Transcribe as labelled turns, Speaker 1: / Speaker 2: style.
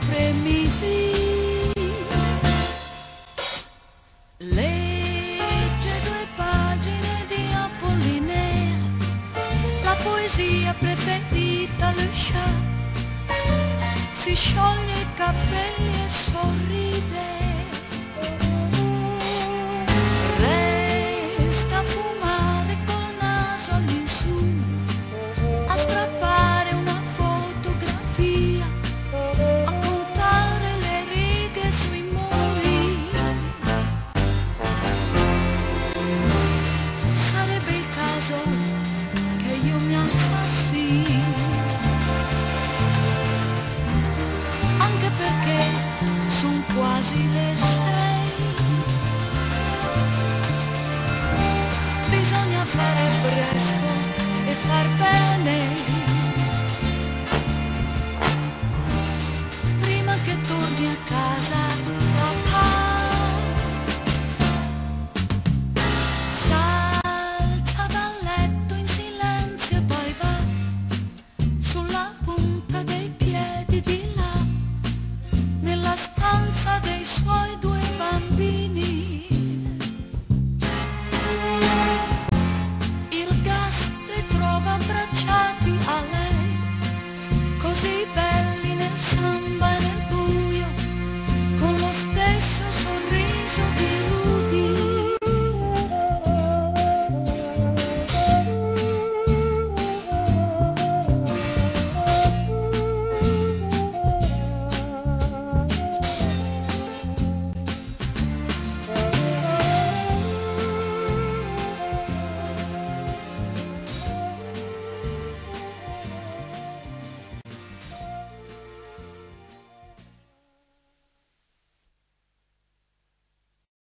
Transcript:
Speaker 1: apremi Legge due pagine di Apollinaire, la poesia preferita Le Chat, si scioglie i capelli e sorride.